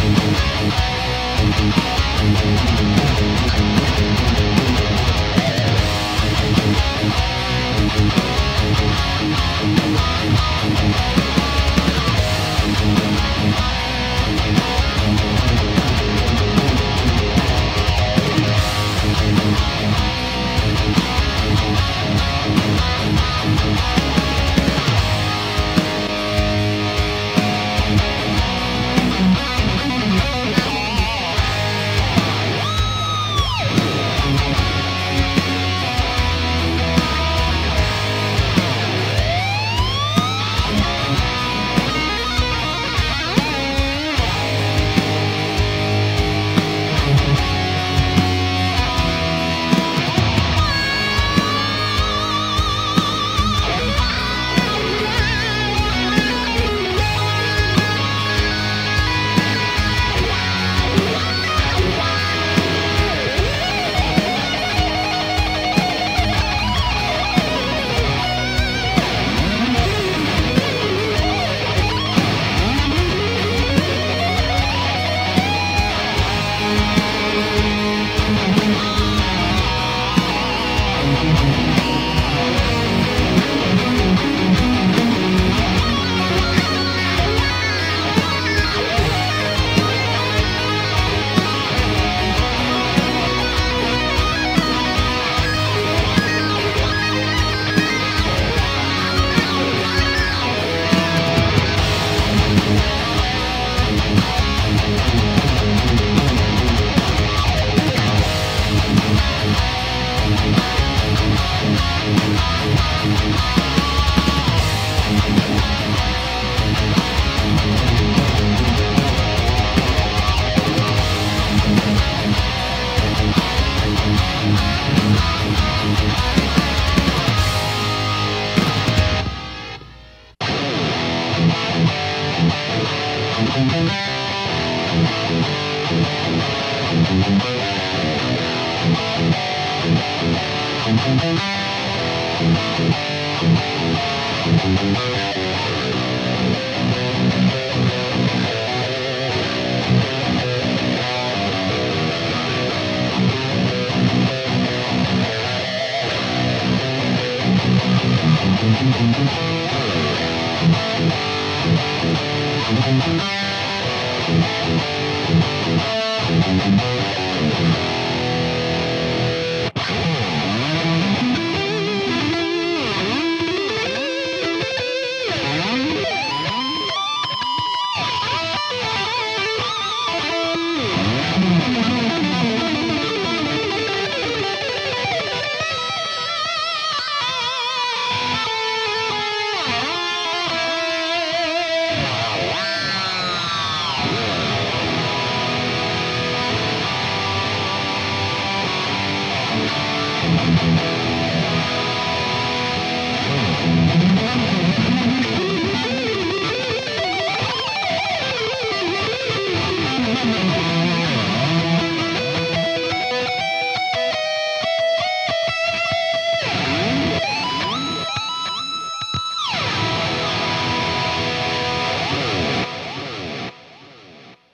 Thank you.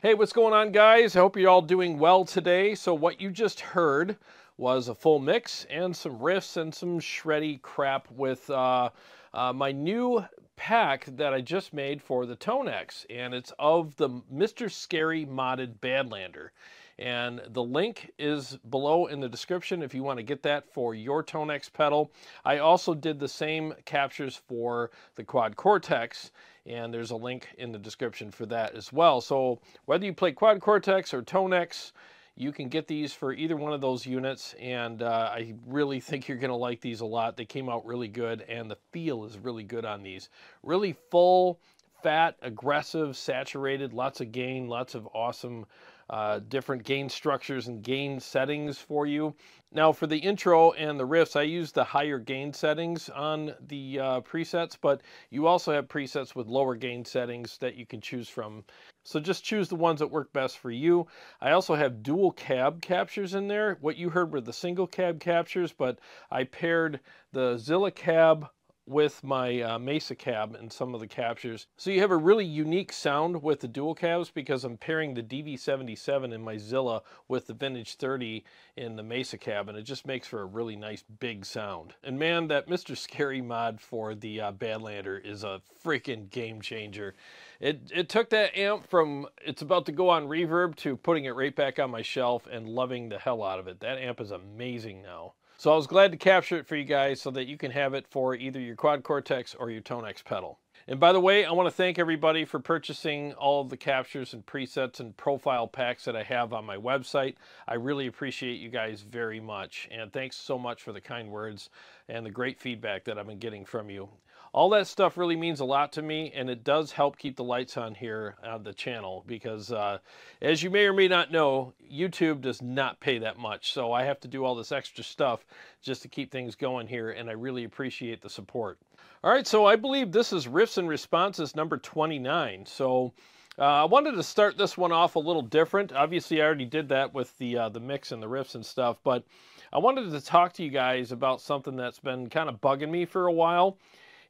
Hey, what's going on, guys? I hope you're all doing well today. So, what you just heard was a full mix and some riffs and some shreddy crap with uh, uh, my new pack that I just made for the Tonex, and it's of the Mr. Scary modded Badlander. And the link is below in the description if you want to get that for your Tonex pedal. I also did the same captures for the Quad Cortex and there's a link in the description for that as well. So whether you play Quad Cortex or Tonex, you can get these for either one of those units, and uh, I really think you're going to like these a lot. They came out really good, and the feel is really good on these. Really full, fat, aggressive, saturated, lots of gain, lots of awesome uh, different gain structures and gain settings for you. Now for the intro and the riffs, I use the higher gain settings on the uh, presets, but you also have presets with lower gain settings that you can choose from. So just choose the ones that work best for you. I also have dual cab captures in there. What you heard were the single cab captures, but I paired the Zilla cab with my uh, Mesa cab and some of the captures. So you have a really unique sound with the dual cabs because I'm pairing the DV77 in my Zilla with the Vintage 30 in the Mesa cab and it just makes for a really nice big sound. And man, that Mr. Scary mod for the uh, Badlander is a freaking game changer. It, it took that amp from it's about to go on reverb to putting it right back on my shelf and loving the hell out of it. That amp is amazing now. So I was glad to capture it for you guys so that you can have it for either your Quad Cortex or your Tonex pedal. And by the way, I want to thank everybody for purchasing all of the captures and presets and profile packs that I have on my website. I really appreciate you guys very much. And thanks so much for the kind words and the great feedback that I've been getting from you. All that stuff really means a lot to me, and it does help keep the lights on here on the channel because, uh, as you may or may not know, YouTube does not pay that much. So I have to do all this extra stuff just to keep things going here, and I really appreciate the support. All right, so I believe this is Riffs and Responses number 29. So uh, I wanted to start this one off a little different. Obviously, I already did that with the uh, the mix and the riffs and stuff, but I wanted to talk to you guys about something that's been kind of bugging me for a while.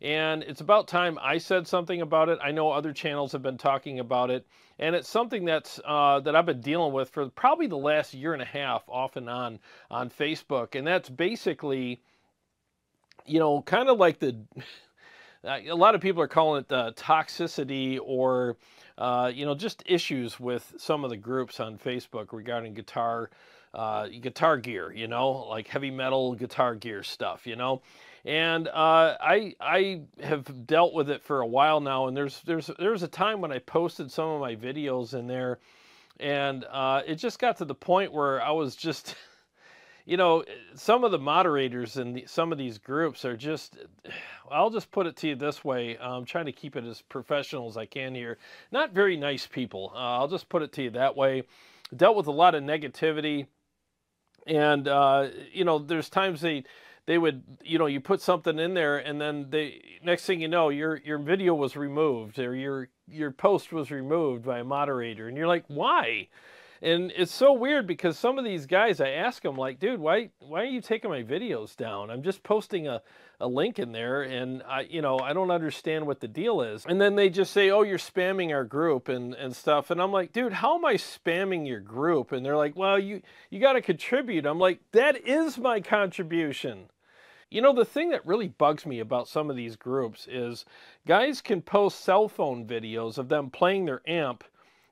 And it's about time I said something about it. I know other channels have been talking about it, and it's something that's uh, that I've been dealing with for probably the last year and a half, off and on on Facebook, and that's basically, you know, kind of like the. a lot of people are calling it the toxicity or uh, you know just issues with some of the groups on Facebook regarding guitar uh, guitar gear, you know, like heavy metal guitar gear stuff, you know. And uh, I I have dealt with it for a while now, and there's there's there's a time when I posted some of my videos in there, and uh, it just got to the point where I was just, you know, some of the moderators in the, some of these groups are just, I'll just put it to you this way, I'm trying to keep it as professional as I can here. Not very nice people. Uh, I'll just put it to you that way. Dealt with a lot of negativity, and uh, you know, there's times they they would you know you put something in there and then they next thing you know your your video was removed or your your post was removed by a moderator. And you're like why? And it's so weird because some of these guys i ask them like dude why why are you taking my videos down? I'm just posting a, a link in there and i you know i don't understand what the deal is. And then they just say oh you're spamming our group and and stuff. And i'm like dude how am i spamming your group? And they're like well you you got to contribute. I'm like that is my contribution you know, the thing that really bugs me about some of these groups is guys can post cell phone videos of them playing their amp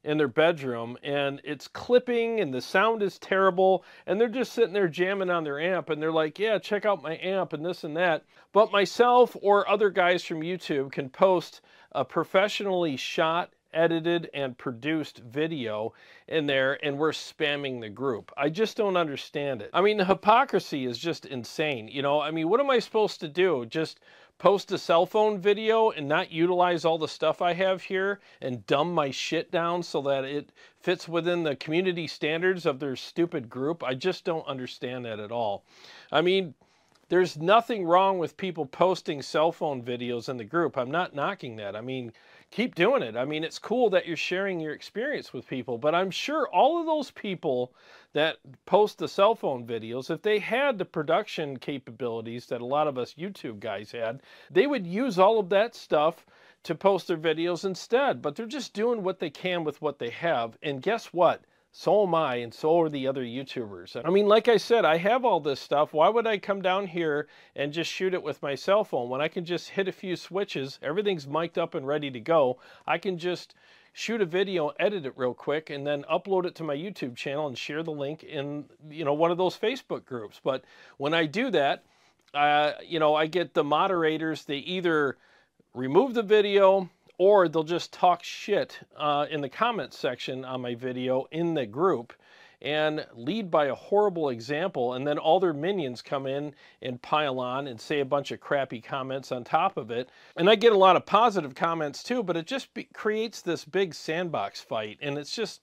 in their bedroom and it's clipping and the sound is terrible and they're just sitting there jamming on their amp and they're like, yeah, check out my amp and this and that. But myself or other guys from YouTube can post a professionally shot edited and produced video in there and we're spamming the group. I just don't understand it. I mean, the hypocrisy is just insane. You know, I mean, what am I supposed to do? Just post a cell phone video and not utilize all the stuff I have here and dumb my shit down so that it fits within the community standards of their stupid group? I just don't understand that at all. I mean, there's nothing wrong with people posting cell phone videos in the group. I'm not knocking that. I mean, keep doing it. I mean, it's cool that you're sharing your experience with people, but I'm sure all of those people that post the cell phone videos, if they had the production capabilities that a lot of us YouTube guys had, they would use all of that stuff to post their videos instead. But they're just doing what they can with what they have. And guess what? So am I, and so are the other YouTubers. I mean, like I said, I have all this stuff. Why would I come down here and just shoot it with my cell phone when I can just hit a few switches, everything's mic'd up and ready to go. I can just shoot a video, edit it real quick, and then upload it to my YouTube channel and share the link in, you know, one of those Facebook groups. But when I do that, uh, you know, I get the moderators, they either remove the video, or they'll just talk shit uh, in the comments section on my video in the group and lead by a horrible example and then all their minions come in and pile on and say a bunch of crappy comments on top of it and i get a lot of positive comments too but it just creates this big sandbox fight and it's just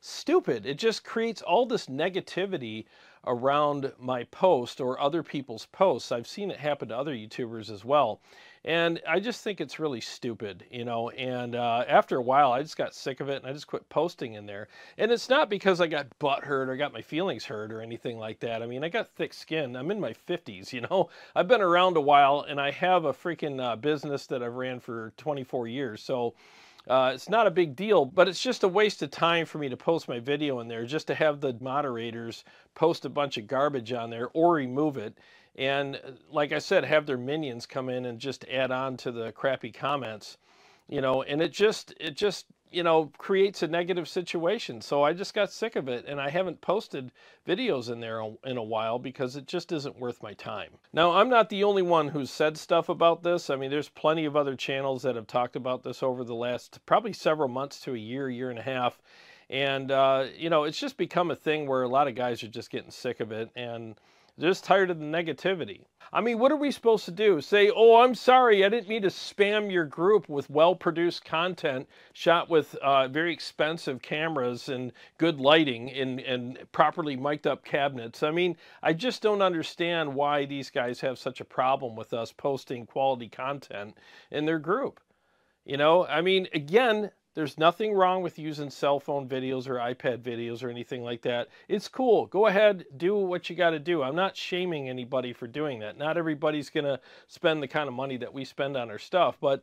stupid it just creates all this negativity around my post or other people's posts. I've seen it happen to other YouTubers as well. And I just think it's really stupid, you know. And uh, after a while, I just got sick of it and I just quit posting in there. And it's not because I got butt hurt or got my feelings hurt or anything like that. I mean, I got thick skin. I'm in my 50s, you know. I've been around a while and I have a freaking uh, business that I've ran for 24 years. So, uh, it's not a big deal, but it's just a waste of time for me to post my video in there just to have the moderators post a bunch of garbage on there or remove it. And uh, like I said, have their minions come in and just add on to the crappy comments, you know, and it just, it just you know, creates a negative situation. So I just got sick of it and I haven't posted videos in there in a while because it just isn't worth my time. Now, I'm not the only one who's said stuff about this. I mean, there's plenty of other channels that have talked about this over the last probably several months to a year, year and a half. And, uh, you know, it's just become a thing where a lot of guys are just getting sick of it. And just tired of the negativity. I mean, what are we supposed to do? Say, oh, I'm sorry, I didn't mean to spam your group with well-produced content shot with uh, very expensive cameras and good lighting and, and properly mic'd up cabinets. I mean, I just don't understand why these guys have such a problem with us posting quality content in their group. You know, I mean, again, there's nothing wrong with using cell phone videos or iPad videos or anything like that. It's cool. Go ahead, do what you got to do. I'm not shaming anybody for doing that. Not everybody's going to spend the kind of money that we spend on our stuff. But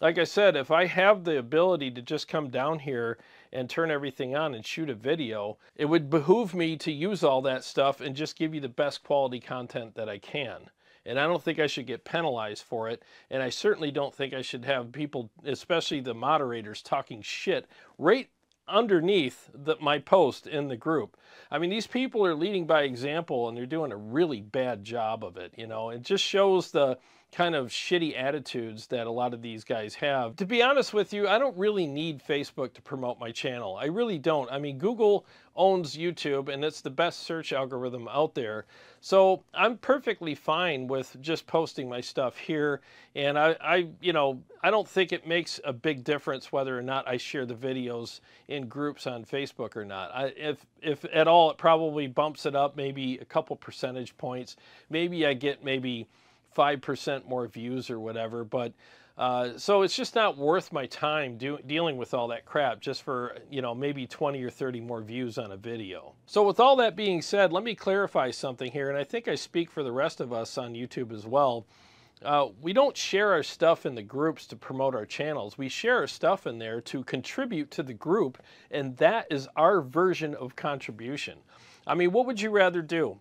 like I said, if I have the ability to just come down here and turn everything on and shoot a video, it would behoove me to use all that stuff and just give you the best quality content that I can and I don't think I should get penalized for it. And I certainly don't think I should have people, especially the moderators, talking shit right underneath the, my post in the group. I mean, these people are leading by example and they're doing a really bad job of it. You know, it just shows the kind of shitty attitudes that a lot of these guys have. To be honest with you, I don't really need Facebook to promote my channel. I really don't. I mean, Google owns YouTube and it's the best search algorithm out there. So I'm perfectly fine with just posting my stuff here. And I, I, you know, I don't think it makes a big difference whether or not I share the videos in groups on Facebook or not. I, if, if at all, it probably bumps it up maybe a couple percentage points. Maybe I get maybe 5% more views or whatever. But uh, so it's just not worth my time do, dealing with all that crap just for, you know, maybe 20 or 30 more views on a video. So with all that being said, let me clarify something here. And I think I speak for the rest of us on YouTube as well. Uh, we don't share our stuff in the groups to promote our channels. We share our stuff in there to contribute to the group, and that is our version of contribution. I mean, what would you rather do?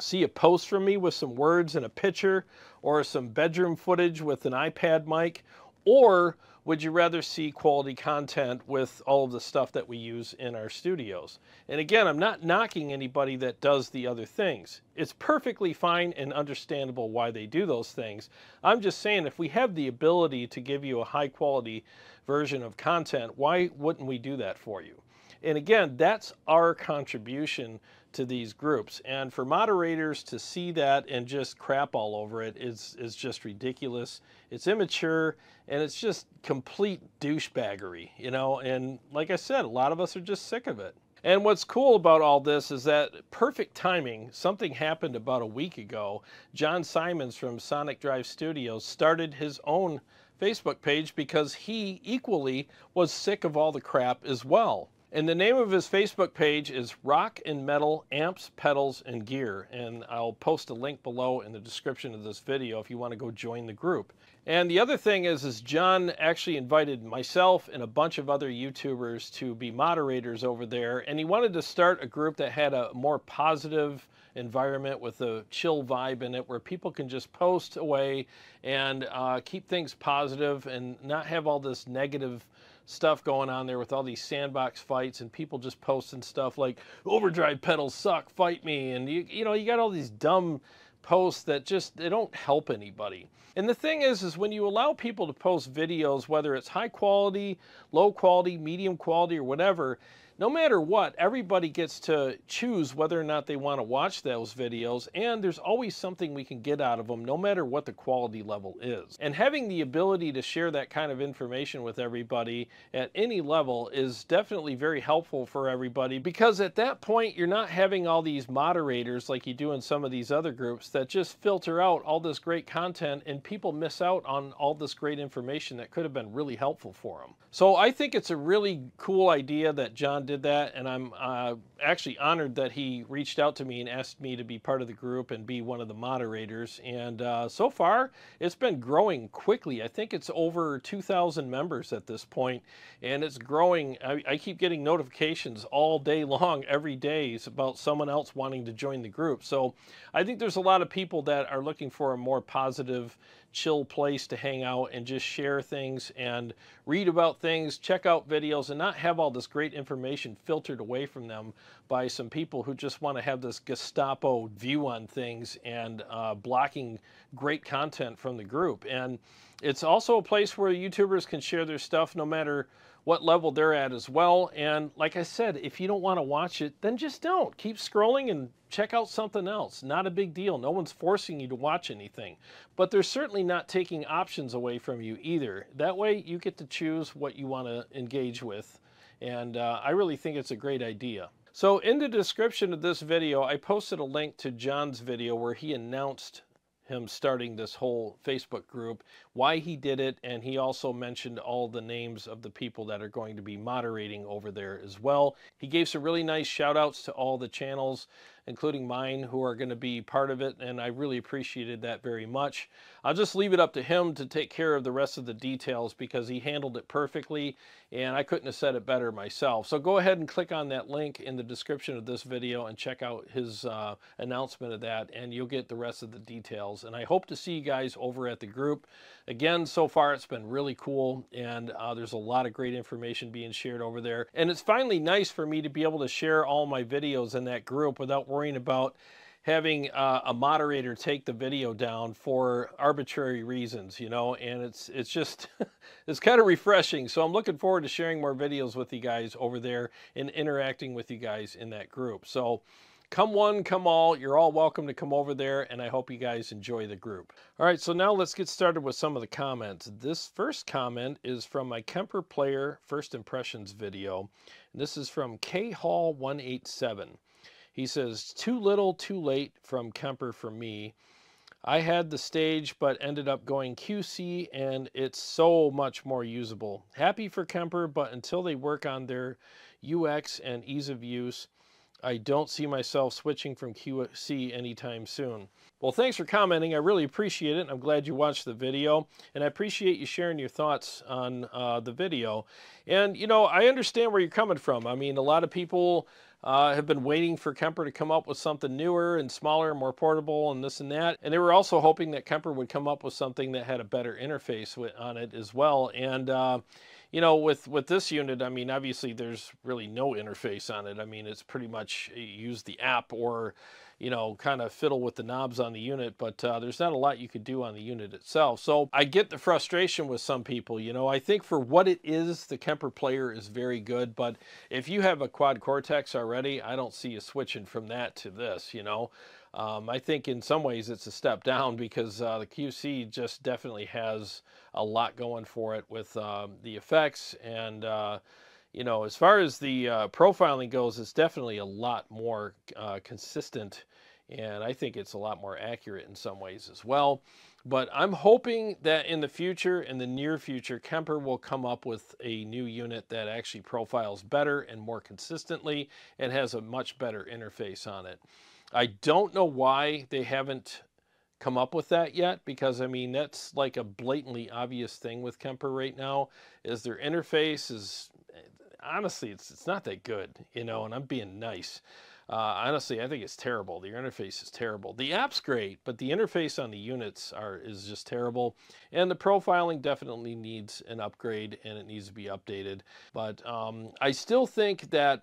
See a post from me with some words and a picture or some bedroom footage with an iPad mic? Or would you rather see quality content with all of the stuff that we use in our studios? And again, I'm not knocking anybody that does the other things. It's perfectly fine and understandable why they do those things. I'm just saying if we have the ability to give you a high quality version of content, why wouldn't we do that for you? And again, that's our contribution to these groups. And for moderators to see that and just crap all over it is, is just ridiculous. It's immature and it's just complete douchebaggery, you know. And like I said, a lot of us are just sick of it. And what's cool about all this is that perfect timing, something happened about a week ago. Jon Simons from Sonic Drive Studios started his own Facebook page because he equally was sick of all the crap as well. And the name of his Facebook page is Rock and Metal Amps, Pedals, and Gear. And I'll post a link below in the description of this video if you want to go join the group. And the other thing is, is Jon actually invited myself and a bunch of other YouTubers to be moderators over there. And he wanted to start a group that had a more positive environment with a chill vibe in it where people can just post away and uh, keep things positive and not have all this negative stuff going on there with all these sandbox fights and people just posting stuff like overdrive pedals suck, fight me. And you, you know, you got all these dumb posts that just, they don't help anybody. And the thing is, is when you allow people to post videos, whether it's high quality, low quality, medium quality, or whatever, no matter what, everybody gets to choose whether or not they want to watch those videos, and there's always something we can get out of them, no matter what the quality level is. And having the ability to share that kind of information with everybody at any level is definitely very helpful for everybody because at that point, you're not having all these moderators like you do in some of these other groups that just filter out all this great content and people miss out on all this great information that could have been really helpful for them. So I think it's a really cool idea that Jon did that, and I'm uh, actually honored that he reached out to me and asked me to be part of the group and be one of the moderators. And uh, so far, it's been growing quickly. I think it's over 2,000 members at this point, and it's growing. I, I keep getting notifications all day long, every day, about someone else wanting to join the group. So I think there's a lot of people that are looking for a more positive chill place to hang out and just share things and read about things, check out videos, and not have all this great information filtered away from them by some people who just want to have this Gestapo view on things and uh, blocking great content from the group. And it's also a place where YouTubers can share their stuff no matter what level they're at as well. And like I said, if you don't want to watch it, then just don't. Keep scrolling and check out something else. Not a big deal. No one's forcing you to watch anything. But they're certainly not taking options away from you either. That way you get to choose what you want to engage with. And uh, I really think it's a great idea. So in the description of this video, I posted a link to Jon's video where he announced him starting this whole Facebook group, why he did it, and he also mentioned all the names of the people that are going to be moderating over there as well. He gave some really nice shout outs to all the channels including mine, who are going to be part of it, and I really appreciated that very much. I'll just leave it up to him to take care of the rest of the details because he handled it perfectly, and I couldn't have said it better myself. So go ahead and click on that link in the description of this video and check out his uh, announcement of that, and you'll get the rest of the details. And I hope to see you guys over at the group. Again, so far it's been really cool, and uh, there's a lot of great information being shared over there. And it's finally nice for me to be able to share all my videos in that group without worrying about having uh, a moderator take the video down for arbitrary reasons, you know, and it's it's just it's kind of refreshing. So I'm looking forward to sharing more videos with you guys over there and interacting with you guys in that group. So come one, come all. You're all welcome to come over there, and I hope you guys enjoy the group. All right, so now let's get started with some of the comments. This first comment is from my Kemper Player First Impressions video. And this is from K Hall 187 he says, Too little, too late from Kemper for me. I had the stage, but ended up going QC, and it's so much more usable. Happy for Kemper, but until they work on their UX and ease of use, I don't see myself switching from QC anytime soon. Well, thanks for commenting. I really appreciate it. I'm glad you watched the video, and I appreciate you sharing your thoughts on uh, the video. And, you know, I understand where you're coming from. I mean, a lot of people uh, have been waiting for Kemper to come up with something newer and smaller and more portable and this and that. And they were also hoping that Kemper would come up with something that had a better interface with, on it as well. And, uh, you know, with, with this unit, I mean, obviously there's really no interface on it. I mean, it's pretty much use the app or you know, kind of fiddle with the knobs on the unit, but uh, there's not a lot you could do on the unit itself. So I get the frustration with some people, you know, I think for what it is, the Kemper player is very good, but if you have a quad Cortex already, I don't see you switching from that to this, you know. Um, I think in some ways it's a step down because uh, the QC just definitely has a lot going for it with um, the effects and uh, you know, as far as the uh, profiling goes, it's definitely a lot more uh, consistent, and I think it's a lot more accurate in some ways as well. But I'm hoping that in the future, in the near future, Kemper will come up with a new unit that actually profiles better and more consistently and has a much better interface on it. I don't know why they haven't come up with that yet because I mean that's like a blatantly obvious thing with Kemper right now is their interface is honestly, it's it's not that good, you know. And I'm being nice. Uh, honestly, I think it's terrible. The interface is terrible. The app's great, but the interface on the units are is just terrible. And the profiling definitely needs an upgrade and it needs to be updated. But um, I still think that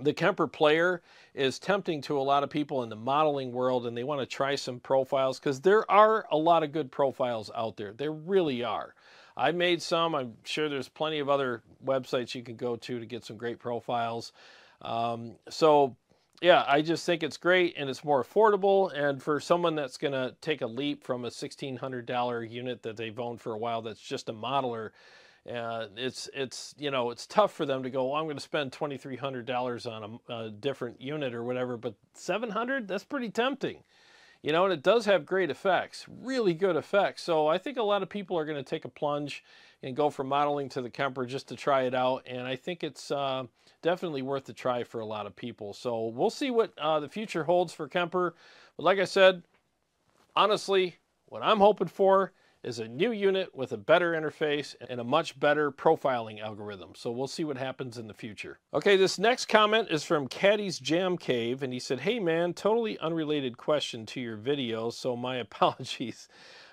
the Kemper player is tempting to a lot of people in the modeling world and they want to try some profiles because there are a lot of good profiles out there. There really are. I made some. I'm sure there's plenty of other websites you can go to to get some great profiles. Um, so yeah, I just think it's great and it's more affordable. And for someone that's going to take a leap from a $1,600 unit that they've owned for a while that's just a modeler, uh, it's it's you know it's tough for them to go. Well, I'm going to spend twenty three hundred dollars on a, a, different unit or whatever, but seven hundred that's pretty tempting, you know. And it does have great effects, really good effects. So I think a lot of people are going to take a plunge and go from modeling to the Kemper just to try it out. And I think it's uh, definitely worth the try for a lot of people. So we'll see what uh, the future holds for Kemper. But like I said, honestly, what I'm hoping for is a new unit with a better interface and a much better profiling algorithm. So we'll see what happens in the future. Okay, this next comment is from Caddy's Jam Cave, and he said, Hey man, totally unrelated question to your video, so my apologies.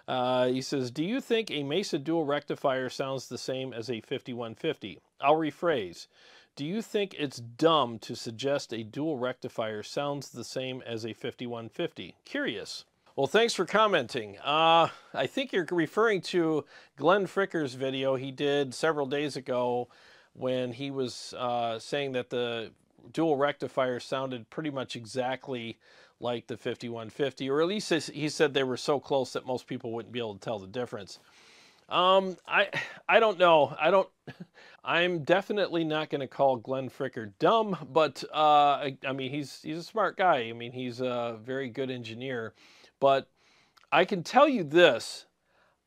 Uh, he says, Do you think a Mesa dual rectifier sounds the same as a 5150? I'll rephrase. Do you think it's dumb to suggest a dual rectifier sounds the same as a 5150? Curious. Well, thanks for commenting. Uh, I think you're referring to Glenn Fricker's video he did several days ago when he was uh, saying that the dual rectifier sounded pretty much exactly like the 5150, or at least he said they were so close that most people wouldn't be able to tell the difference. Um, I I don't know. I don't. I'm definitely not going to call Glenn Fricker dumb, but uh, I, I, mean he's he's a smart guy. I mean he's a very good engineer, but I can tell you this.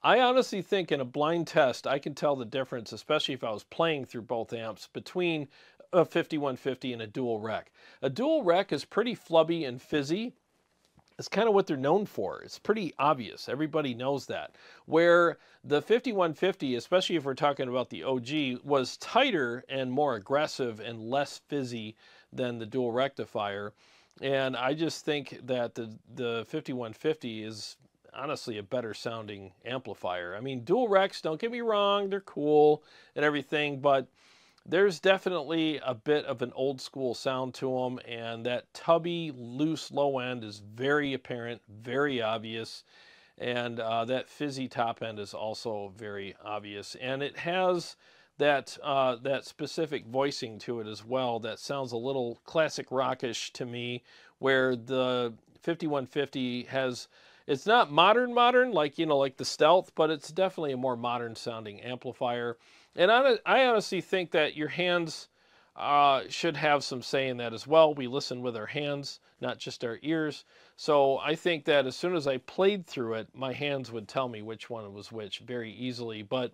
I honestly think in a blind test I can tell the difference, especially if I was playing through both amps, between a 5150 and a dual rec. A dual rec is pretty flubby and fizzy. It's kind of what they're known for. It's pretty obvious. Everybody knows that. Where the 5150, especially if we're talking about the OG, was tighter and more aggressive and less fizzy than the dual rectifier. And I just think that the, the 5150 is honestly a better sounding amplifier. I mean, dual recs, don't get me wrong, they're cool and everything, but there's definitely a bit of an old school sound to them and that tubby loose low end is very apparent very obvious and uh, that fizzy top end is also very obvious and it has that uh, that specific voicing to it as well that sounds a little classic rockish to me where the 5150 has it's not modern modern like you know like the stealth but it's definitely a more modern sounding amplifier and I, I honestly think that your hands uh, should have some say in that as well. We listen with our hands, not just our ears. So I think that as soon as I played through it, my hands would tell me which one was which very easily. But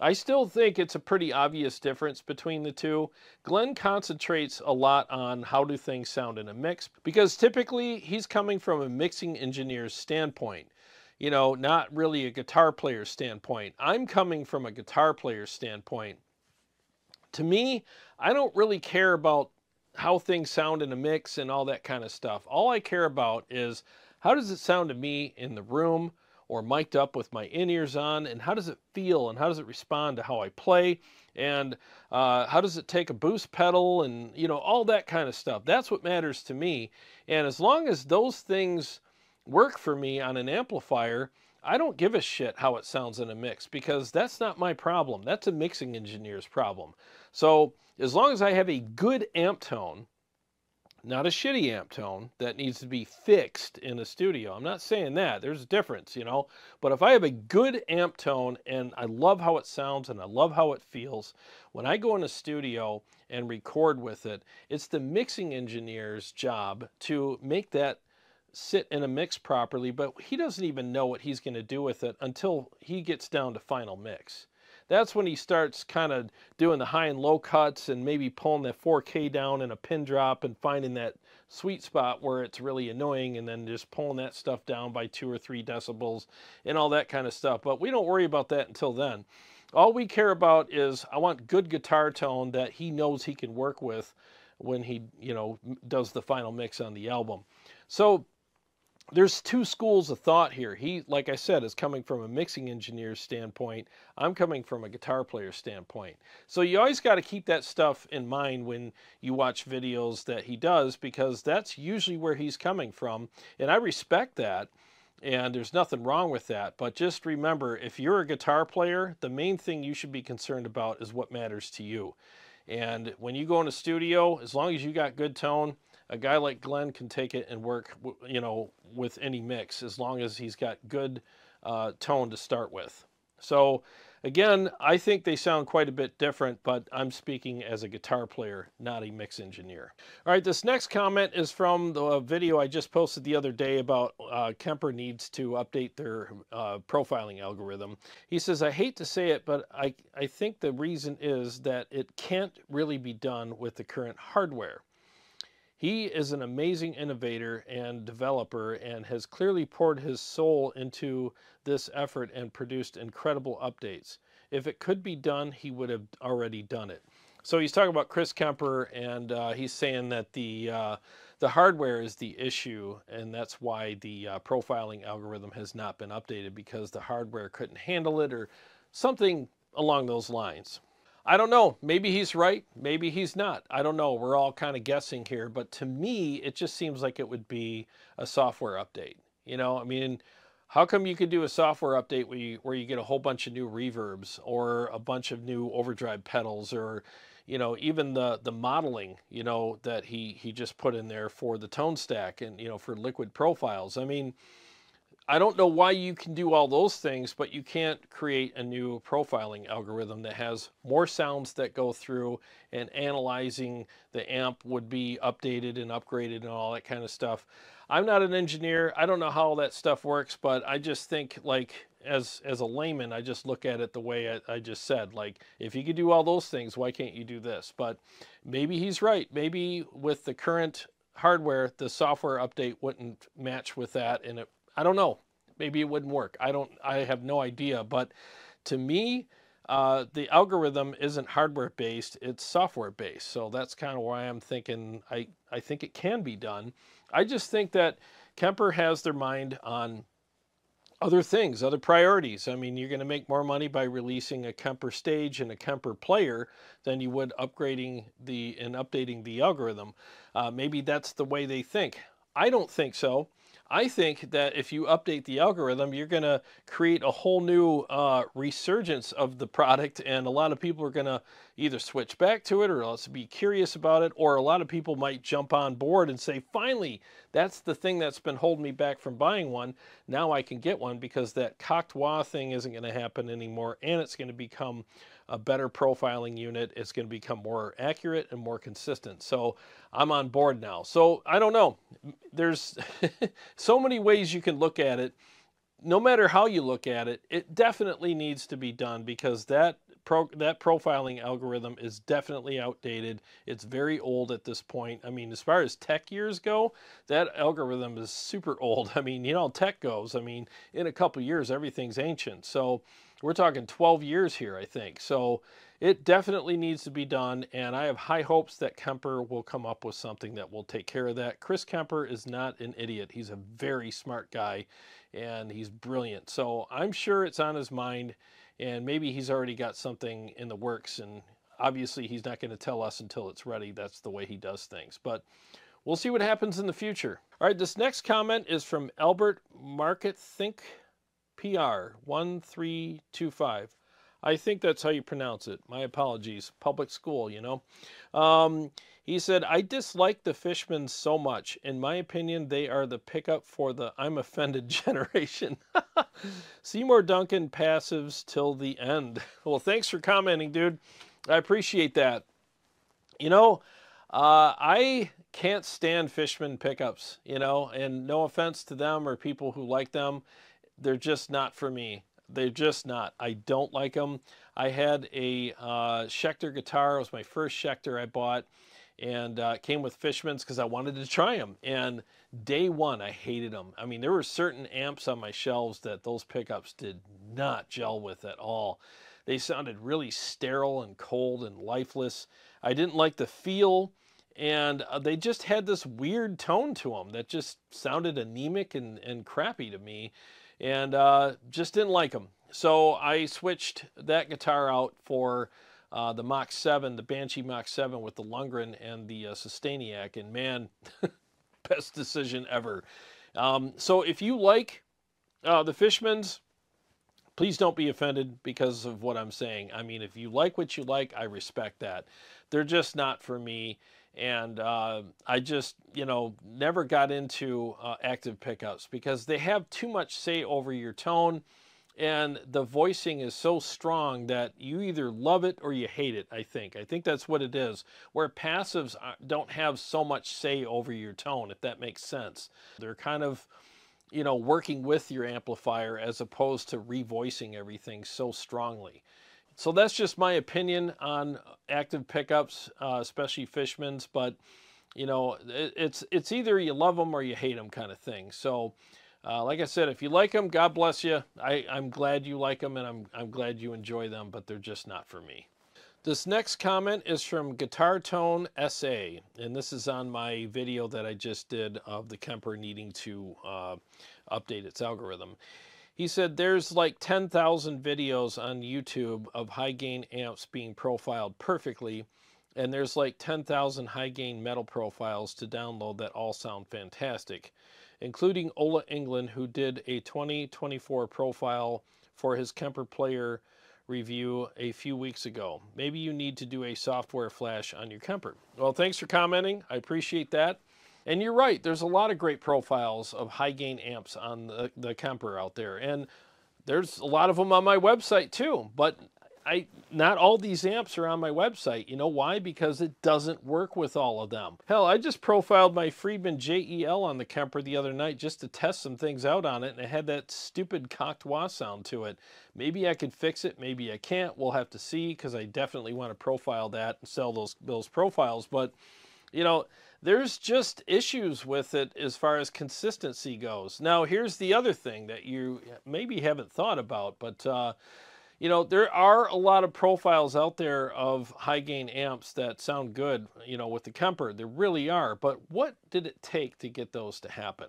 I still think it's a pretty obvious difference between the two. Glenn concentrates a lot on how do things sound in a mix because typically he's coming from a mixing engineer's standpoint you know, not really a guitar player's standpoint. I'm coming from a guitar player's standpoint. To me, I don't really care about how things sound in a mix and all that kind of stuff. All I care about is how does it sound to me in the room or mic'd up with my in-ears on and how does it feel and how does it respond to how I play and uh, how does it take a boost pedal and you know all that kind of stuff. That's what matters to me. And as long as those things work for me on an amplifier, I don't give a shit how it sounds in a mix because that's not my problem. That's a mixing engineer's problem. So as long as I have a good amp tone, not a shitty amp tone that needs to be fixed in a studio. I'm not saying that. There's a difference, you know. But if I have a good amp tone and I love how it sounds and I love how it feels, when I go in a studio and record with it, it's the mixing engineer's job to make that sit in a mix properly, but he doesn't even know what he's going to do with it until he gets down to final mix. That's when he starts kind of doing the high and low cuts and maybe pulling that 4K down in a pin drop and finding that sweet spot where it's really annoying and then just pulling that stuff down by two or three decibels and all that kind of stuff. But we don't worry about that until then. All we care about is I want good guitar tone that he knows he can work with when he, you know, does the final mix on the album. So there's two schools of thought here. He, like I said, is coming from a mixing engineer's standpoint. I'm coming from a guitar player's standpoint. So you always got to keep that stuff in mind when you watch videos that he does because that's usually where he's coming from. And I respect that. And there's nothing wrong with that. But just remember, if you're a guitar player, the main thing you should be concerned about is what matters to you. And when you go in a studio, as long as you got good tone, a guy like Glenn can take it and work, you know, with any mix as long as he's got good uh, tone to start with. So again, I think they sound quite a bit different, but I'm speaking as a guitar player, not a mix engineer. All right, this next comment is from the video I just posted the other day about uh, Kemper needs to update their uh, profiling algorithm. He says, I hate to say it, but I, I think the reason is that it can't really be done with the current hardware. He is an amazing innovator and developer and has clearly poured his soul into this effort and produced incredible updates. If it could be done, he would have already done it. So he's talking about Chris Kemper, and uh, he's saying that the uh, the hardware is the issue, and that's why the uh, profiling algorithm has not been updated because the hardware couldn't handle it or something along those lines. I don't know. Maybe he's right. Maybe he's not. I don't know. We're all kind of guessing here. But to me, it just seems like it would be a software update. You know, I mean, how come you could do a software update where you, where you get a whole bunch of new reverbs or a bunch of new overdrive pedals or, you know, even the, the modeling, you know, that he, he just put in there for the tone stack and, you know, for liquid profiles. I mean, I don't know why you can do all those things, but you can't create a new profiling algorithm that has more sounds that go through and analyzing the amp would be updated and upgraded and all that kind of stuff. I'm not an engineer. I don't know how all that stuff works, but I just think like as as a layman, I just look at it the way I, I just said. Like if you could do all those things, why can't you do this? But maybe he's right. Maybe with the current hardware, the software update wouldn't match with that and it I don't know. Maybe it wouldn't work. I don't. I have no idea. But to me, uh, the algorithm isn't hardware based; it's software based. So that's kind of why I'm thinking. I I think it can be done. I just think that Kemper has their mind on other things, other priorities. I mean, you're going to make more money by releasing a Kemper stage and a Kemper player than you would upgrading the and updating the algorithm. Uh, maybe that's the way they think. I don't think so. I think that if you update the algorithm, you're going to create a whole new uh, resurgence of the product, and a lot of people are going to either switch back to it or else be curious about it, or a lot of people might jump on board and say, finally, that's the thing that's been holding me back from buying one. Now I can get one because that cocked wah thing isn't going to happen anymore, and it's going to become a better profiling unit. It's going to become more accurate and more consistent. So I'm on board now. So I don't know. There's so many ways you can look at it. No matter how you look at it, it definitely needs to be done because that pro, that profiling algorithm is definitely outdated. It's very old at this point. I mean, as far as tech years go, that algorithm is super old. I mean, you know, tech goes. I mean, in a couple years, everything's ancient. So we're talking 12 years here, I think. So it definitely needs to be done, and I have high hopes that Kemper will come up with something that will take care of that. Chris Kemper is not an idiot. He's a very smart guy, and he's brilliant. So I'm sure it's on his mind, and maybe he's already got something in the works, and obviously he's not going to tell us until it's ready. That's the way he does things. But we'll see what happens in the future. All right, this next comment is from Albert Market Think PR 1325. I think that's how you pronounce it. My apologies. Public school, you know. Um, he said, I dislike the Fishmans so much. In my opinion, they are the pickup for the I'm offended generation. Seymour Duncan passives till the end. Well, thanks for commenting, dude. I appreciate that. You know, uh, I can't stand Fishman pickups, you know, and no offense to them or people who like them they're just not for me. They're just not. I don't like them. I had a uh, Schecter guitar. It was my first Schecter I bought and uh, came with Fishmans because I wanted to try them. And day one, I hated them. I mean, there were certain amps on my shelves that those pickups did not gel with at all. They sounded really sterile and cold and lifeless. I didn't like the feel, and uh, they just had this weird tone to them that just sounded anemic and, and crappy to me and uh, just didn't like them. So I switched that guitar out for uh, the Mach 7, the Banshee Mach 7 with the Lundgren and the uh, Sustainiac, and man, best decision ever. Um, so if you like Uh, the Fishmans, please don't be offended because of what I'm saying. I mean, if you like what you like, I respect that. They're just not for me. And uh, I just, you know, never got into uh, active pickups because they have too much say over your tone. And the voicing is so strong that you either love it or you hate it, I think. I think that's what it is. Where passives uh, don't have so much say over your tone, if that makes sense. They're kind of you know, working with your amplifier as opposed to revoicing everything so strongly. So that's just my opinion on active pickups, uh, especially Fishmans. But you know, it, it's it's either you love them or you hate them kind of thing. So, uh, like I said, if you like them, God bless you. I, I'm glad you like them, and I'm I'm glad you enjoy them. But they're just not for me. This next comment is from Guitar Tone SA, and this is on my video that I just did of the Kemper needing to uh, update its algorithm. He said there's like 10,000 videos on YouTube of high gain amps being profiled perfectly, and there's like 10,000 high gain metal profiles to download that all sound fantastic, including Ola Englund, who did a 2024 profile for his Kemper player review a few weeks ago. Maybe you need to do a software flash on your Kemper. Well, thanks for commenting. I appreciate that. And you're right, there's a lot of great profiles of high gain amps on the, the Kemper out there. And there's a lot of them on my website too. But I not all these amps are on my website. You know why? Because it doesn't work with all of them. Hell, I just profiled my Friedman JEL on the Kemper the other night just to test some things out on it, and it had that stupid cocked wah sound to it. Maybe I can fix it, maybe I can't. We'll have to see because I definitely want to profile that and sell those those profiles. But you know, there's just issues with it as far as consistency goes. Now, here's the other thing that you maybe haven't thought about, but uh, you know, there are a lot of profiles out there of high gain amps that sound good, you know, with the Kemper. There really are. But what did it take to get those to happen?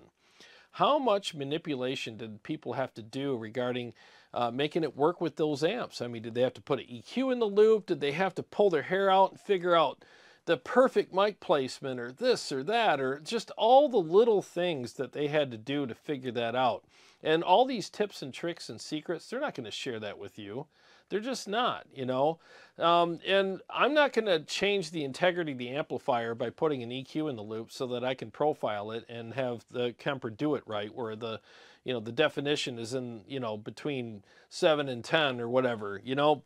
How much manipulation did people have to do regarding uh, making it work with those amps? I mean, did they have to put an EQ in the loop? Did they have to pull their hair out and figure out the perfect mic placement or this or that or just all the little things that they had to do to figure that out? And all these tips and tricks and secrets, they're not going to share that with you. They're just not, you know. Um, and I'm not going to change the integrity of the amplifier by putting an EQ in the loop so that I can profile it and have the Kemper do it right, where the, you know, the definition is in, you know, between seven and ten or whatever. You know,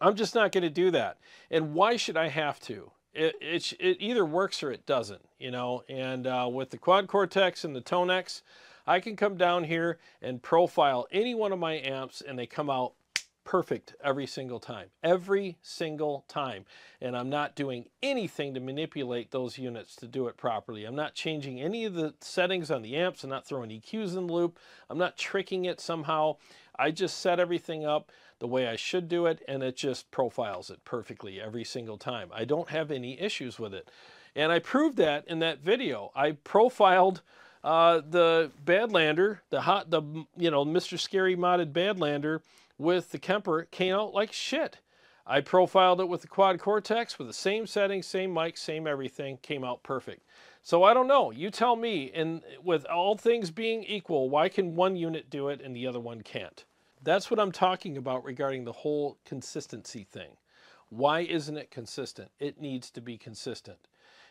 I'm just not going to do that. And why should I have to? It, it, it either works or it doesn't, you know. And uh, with the Quad Cortex and the Tonex, I can come down here and profile any one of my amps and they come out perfect every single time. Every single time. And I'm not doing anything to manipulate those units to do it properly. I'm not changing any of the settings on the amps. I'm not throwing EQs in the loop. I'm not tricking it somehow. I just set everything up the way I should do it and it just profiles it perfectly every single time. I don't have any issues with it. And I proved that in that video. I profiled uh, the Badlander, the hot, the you know Mr. Scary modded Badlander with the Kemper came out like shit. I profiled it with the Quad Cortex with the same settings, same mic, same everything, came out perfect. So I don't know. You tell me. And with all things being equal, why can one unit do it and the other one can't? That's what I'm talking about regarding the whole consistency thing. Why isn't it consistent? It needs to be consistent.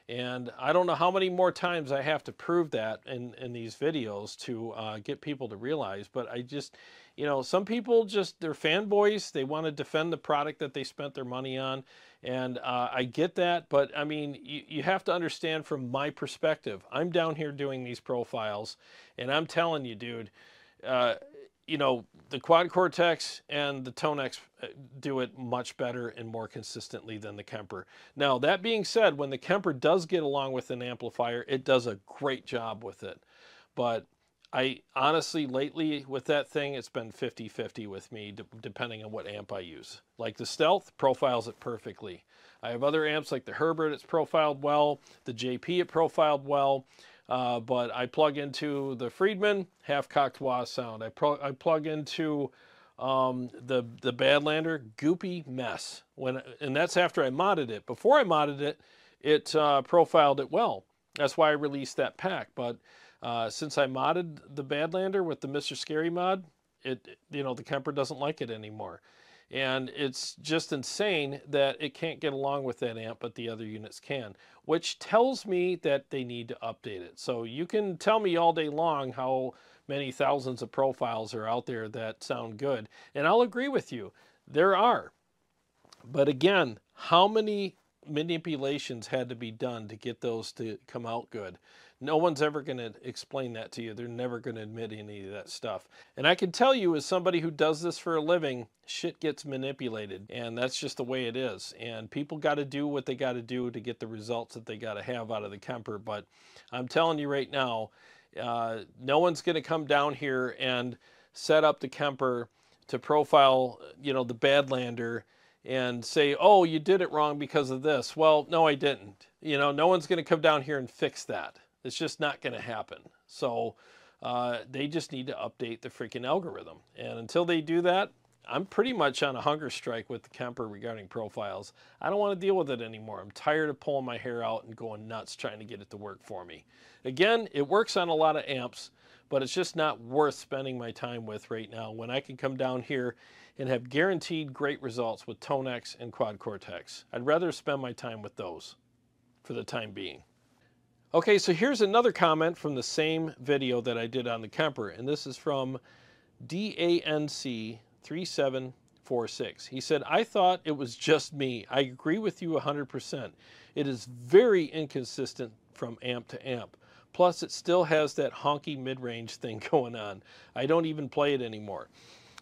And I don't know how many more times I have to prove that in, in these videos to uh, get people to realize, but I just, you know, some people just, they're fanboys. They want to defend the product that they spent their money on. And uh, I get that, but I mean, you, you have to understand from my perspective, I'm down here doing these profiles and I'm telling you, dude, uh, you know, the quad cortex and the Tonex uh, do it much better and more consistently than the Kemper. Now, that being said, when the Kemper does get along with an amplifier, it does a great job with it. But I honestly, lately with that thing, it's been 50-50 with me, depending on what amp I use. Like the Stealth profiles it perfectly. I have other amps like the Herbert, it's profiled well. The JP, it profiled well. Uh, but I plug into the Friedman half-cocked wah sound. I, I plug into um, the the Badlander goopy mess. When and that's after I modded it. Before I modded it, it uh, profiled it well. That's why I released that pack. But Uh, since I modded the Badlander with the Mr. Scary mod, it you know the Kemper doesn't like it anymore. And it's just insane that it can't get along with that amp, but the other units can, which tells me that they need to update it. So you can tell me all day long how many thousands of profiles are out there that sound good. And I'll agree with you, there are. But again, how many manipulations had to be done to get those to come out good? No one's ever going to explain that to you. They're never going to admit any of that stuff. And I can tell you, as somebody who does this for a living, shit gets manipulated. And that's just the way it is. And people got to do what they got to do to get the results that they got to have out of the Kemper. But I'm telling you right now, uh, no one's going to come down here and set up the Kemper to profile, you know, the Badlander and say, oh, you did it wrong because of this. Well, no, I didn't. You know, no one's going to come down here and fix that. It's just not going to happen. So uh, they just need to update the freaking algorithm. And until they do that, I'm pretty much on a hunger strike with the Kemper regarding profiles. I don't want to deal with it anymore. I'm tired of pulling my hair out and going nuts trying to get it to work for me. Again, it works on a lot of amps, but it's just not worth spending my time with right now when I can come down here and have guaranteed great results with Tonex and Quad Cortex. I'd rather spend my time with those for the time being. Okay, so here's another comment from the same video that I did on the Kemper, and this is from DANC 3746. He said, I thought it was just me. I agree with you 100%. It is very inconsistent from amp to amp. Plus, it still has that honky mid-range thing going on. I don't even play it anymore.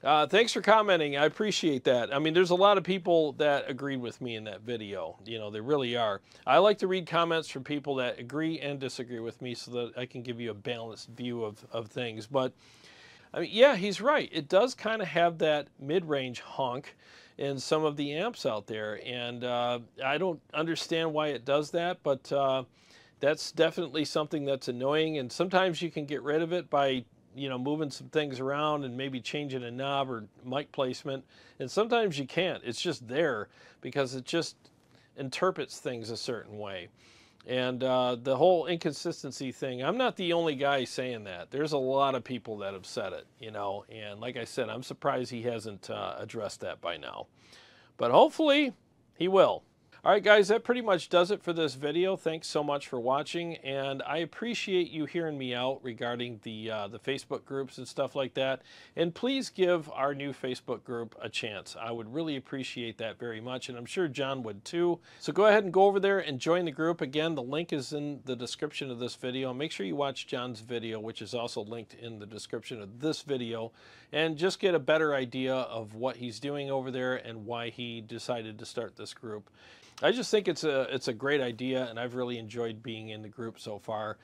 Uh, thanks for commenting. I appreciate that. I mean, there's a lot of people that agreed with me in that video. You know, they really are. I like to read comments from people that agree and disagree with me so that I can give you a balanced view of, of things. But I mean, yeah, he's right. It does kind of have that mid-range honk in some of the amps out there, and uh, I don't understand why it does that, but uh, that's definitely something that's annoying. And sometimes you can get rid of it by you know moving some things around and maybe changing a knob or mic placement, and sometimes you can't. It's just there because it just interprets things a certain way. And uh, the whole inconsistency thing, I'm not the only guy saying that. There's a lot of people that have said it, you know. And like I said, I'm surprised he hasn't uh, addressed that by now. But hopefully he will. All right, guys, that pretty much does it for this video. Thanks so much for watching, and I appreciate you hearing me out regarding the uh, the Facebook groups and stuff like that. And please give our new Facebook group a chance. I would really appreciate that very much, and I'm sure Jon would too. So go ahead and go over there and join the group. Again, the link is in the description of this video. Make sure you watch Jon's video, which is also linked in the description of this video, and just get a better idea of what he's doing over there and why he decided to start this group. I just think it's a it's a great idea, and I've really enjoyed being in the group so far.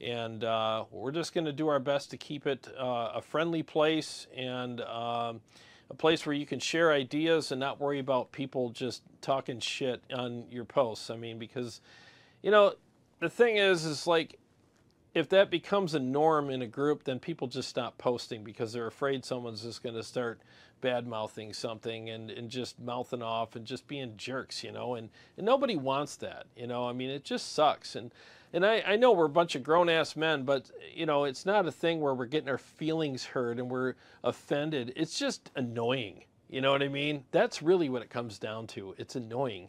And uh, we're just going to do our best to keep it uh, a friendly place and um, a place where you can share ideas and not worry about people just talking shit on your posts. I mean, because you know the thing is, is like if that becomes a norm in a group, then people just stop posting because they're afraid someone's just going to start bad mouthing something and, and just mouthing off and just being jerks, you know, and, and nobody wants that, you know, I mean, it just sucks. And, and I, I know we're a bunch of grown ass men, but you know, it's not a thing where we're getting our feelings hurt and we're offended. It's just annoying. You know what I mean? That's really what it comes down to. It's annoying.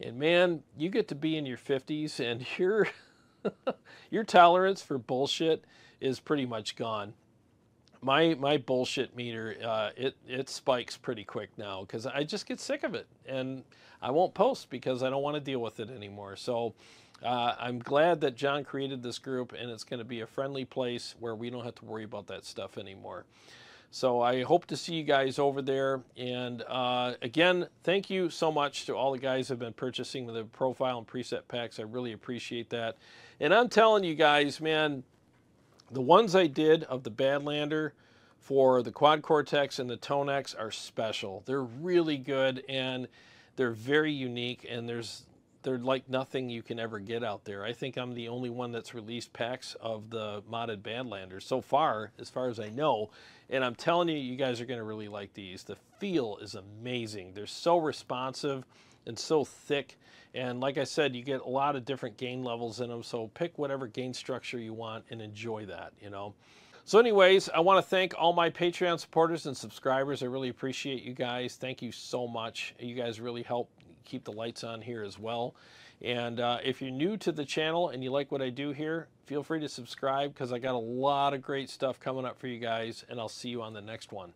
And man, you get to be in your 50s and your your tolerance for bullshit is pretty much gone my my bullshit meter uh, it it spikes pretty quick now because I just get sick of it and I won't post because I don't want to deal with it anymore. So uh, I'm glad that Jon created this group and it's going to be a friendly place where we don't have to worry about that stuff anymore. So I hope to see you guys over there. And uh, again, thank you so much to all the guys who have been purchasing the profile and preset packs. I really appreciate that. And I'm telling you guys, man, the ones I did of the Badlander for the Quad Cortex and the Tonex are special. They're really good and they're very unique and there's they're like nothing you can ever get out there. I think I'm the only one that's released packs of the modded Badlanders so far, as far as I know. And I'm telling you, you guys are going to really like these. The feel is amazing. They're so responsive. and so thick. And like I said, you get a lot of different gain levels in them. So pick whatever gain structure you want and enjoy that, you know. So anyways, I want to thank all my Patreon supporters and subscribers. I really appreciate you guys. Thank you so much. You guys really help keep the lights on here as well. And uh, if you're new to the channel and you like what I do here, feel free to subscribe because I got a lot of great stuff coming up for you guys, and I'll see you on the next one.